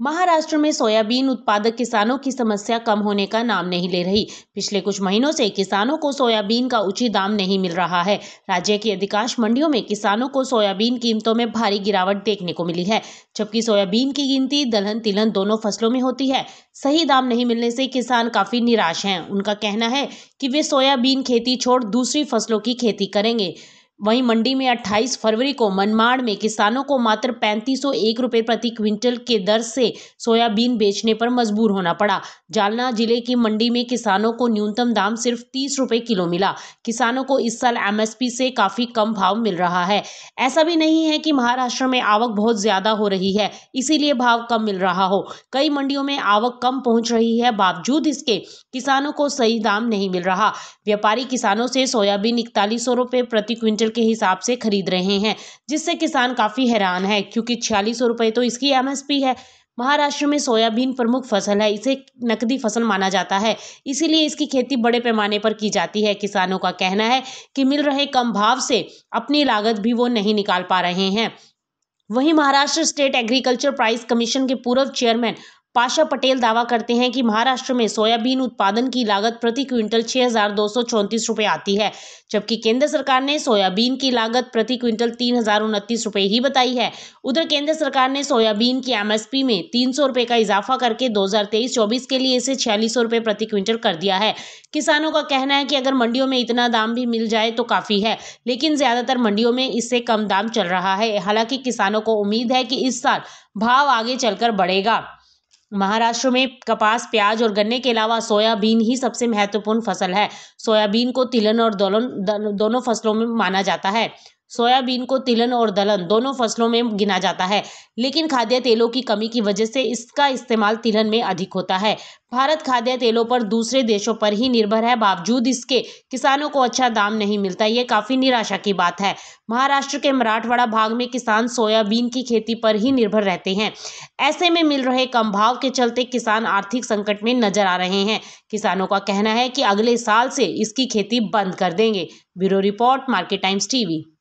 महाराष्ट्र में सोयाबीन उत्पादक किसानों की समस्या कम होने का नाम नहीं ले रही। पिछले कुछ महीनों से किसानों को सोयाबीन का उचित दाम नहीं मिल रहा है। राज्य की अधिकांश मंडियों में किसानों को सोयाबीन कीमतों में भारी गिरावट देखने को मिली है, जबकि सोयाबीन की गिनती दलहन तिलहन दोनों फ़सलों में होती है। सही दाम नहीं मिलने से किसान काफ़ी निराश हैं। उनका कहना है कि वे सोयाबीन खेती छोड़ दूसरी फ़सलों की खेती करेंगे। वहीं मंडी में 28 फरवरी को मनमाड़ में किसानों को मात्र पैंतीस सौ एक रुपये प्रति क्विंटल के दर से सोयाबीन बेचने पर मजबूर होना पड़ा। जालना ज़िले की मंडी में किसानों को न्यूनतम दाम सिर्फ़ तीस रुपये किलो मिला। किसानों को इस साल एमएसपी से काफ़ी कम भाव मिल रहा है। ऐसा भी नहीं है कि महाराष्ट्र में आवक बहुत ज़्यादा हो रही है, इसीलिए भाव कम मिल रहा हो। कई मंडियों में आवक कम पहुँच रही है, बावजूद इसके किसानों को सही दाम नहीं मिल रहा। व्यापारी किसानों से सोयाबीन इकतालीस सौ प्रति क्विंटल क्विंटल के हिसाब से खरीद रहे हैं, जिससे किसान काफ़ी हैरान है, क्योंकि छियालीस सौ तो इसकी एमएसपी है। महाराष्ट्र में सोयाबीन प्रमुख फ़सल है, इसे नकदी फ़सल माना जाता है। इसीलिए इसकी खेती बड़े पैमाने पर की जाती है, किसानों का कहना है कि मिल रहे कम भाव से अपनी लागत भी वो नहीं निकाल पा रहे हैं। वहीं Maharashtra state agriculture price commission के पूर्व चेयरमैन पाशा पटेल दावा करते हैं कि महाराष्ट्र में सोयाबीन उत्पादन की लागत प्रति क्विंटल छह हज़ार दो सौ चौंतीस रुपये आती है, जबकि केंद्र सरकार ने सोयाबीन की लागत प्रति क्विंटल तीन हज़ार उनतीस रुपये ही बताई है। उधर केंद्र सरकार ने सोयाबीन की एमएसपी में तीन सौ रुपये का इजाफा करके दो हज़ार तेईस चौबीस के लिए इसे छियालीस सौ रुपये प्रति क्विंटल कर दिया है। किसानों का कहना है कि अगर मंडियों में इतना दाम भी मिल जाए तो काफ़ी है, लेकिन ज़्यादातर मंडियों में इससे कम दाम चल रहा है। हालाँकि किसानों को उम्मीद है कि इस साल भाव आगे चलकर बढ़ेगा। महाराष्ट्र में कपास, प्याज और गन्ने के अलावा सोयाबीन ही सबसे महत्वपूर्ण फ़सल है। सोयाबीन को तिलन और दोनों दोनों फ़सलों में माना जाता है। सोयाबीन को तिलहन और दलहन दोनों फ़सलों में गिना जाता है। लेकिन खाद्य तेलों की कमी की वजह से इसका इस्तेमाल तिलहन में अधिक होता है। भारत खाद्य तेलों पर दूसरे देशों पर ही निर्भर है। बावजूद इसके, किसानों को अच्छा दाम नहीं मिलता। ये काफ़ी निराशा की बात है। महाराष्ट्र के मराठवाड़ा भाग में किसान सोयाबीन की खेती पर ही निर्भर रहते हैं। ऐसे में मिल रहे कम भाव के चलते किसान आर्थिक संकट में नज़र आ रहे हैं। किसानों का कहना है कि अगले साल से इसकी खेती बंद कर देंगे। Bureau report, Market Times TV.